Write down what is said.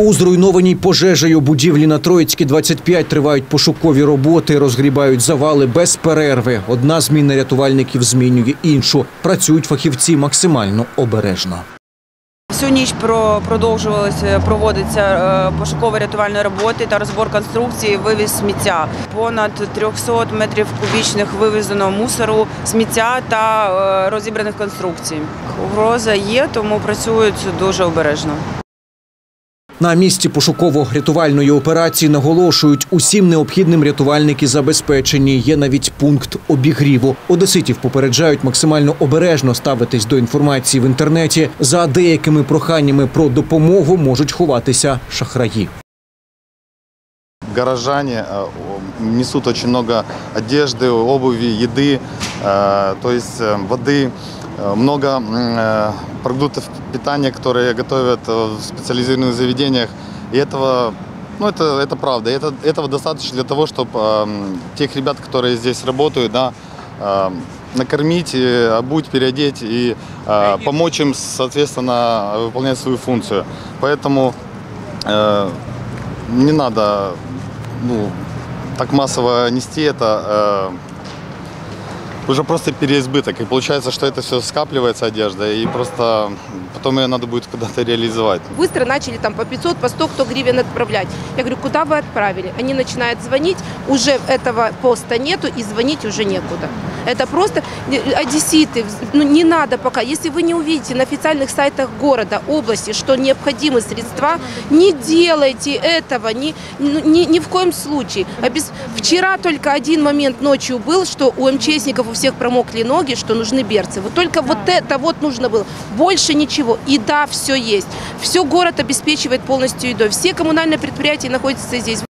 У зруйнованій пожежею будівлі на Троїцькій 25 тривають пошукові роботи, розгрібають завали без перерви. Одна зміна рятувальників змінює іншу. Працюють фахівці максимально обережно. Всю ніч про- продовжувалися проводиться е, пошуково-рятувальні роботи та розбор конструкції, вивіз сміття. Понад 300 метрів кубічних вивезено мусору, сміття та е, розібраних конструкцій. Угроза є, тому працюють дуже обережно. На місці пошуково-рятувальної операції наголошують, усім необхідним рятувальники забезпечені. Є навіть пункт обігріву. Одеситів попереджають максимально обережно ставитись до інформації в інтернеті. За деякими проханнями про допомогу можуть ховатися шахраї. горожане несут очень много одежды, обуви, еды, э, то есть э, воды, э, много э, продуктов питания, которые готовят в специализированных заведениях. И этого, ну это, это правда, это, этого достаточно для того, чтобы тех ребят, которые здесь работают, да, э, накормить, обуть, переодеть и э, помочь им, соответственно, выполнять свою функцию. Поэтому э, не надо ну, так массово нести это. Уже просто переизбыток. И получается, что это все скапливается одежда, и просто потом ее надо будет куда-то реализовать. Быстро начали там по 500, по 100, кто гривен отправлять. Я говорю, куда вы отправили? Они начинают звонить, уже этого поста нету и звонить уже некуда. Это просто э, одесситы, ну не надо пока. Если вы не увидите на официальных сайтах города, области, что необходимы средства, не делайте этого ни, ну, ни, ни в коем случае. Обез- Вчера только один момент ночью был, что у МЧСников всех промокли ноги, что нужны берцы. Вот только вот это вот нужно было. Больше ничего. И да, все есть. Все город обеспечивает полностью едой. Все коммунальные предприятия находятся здесь.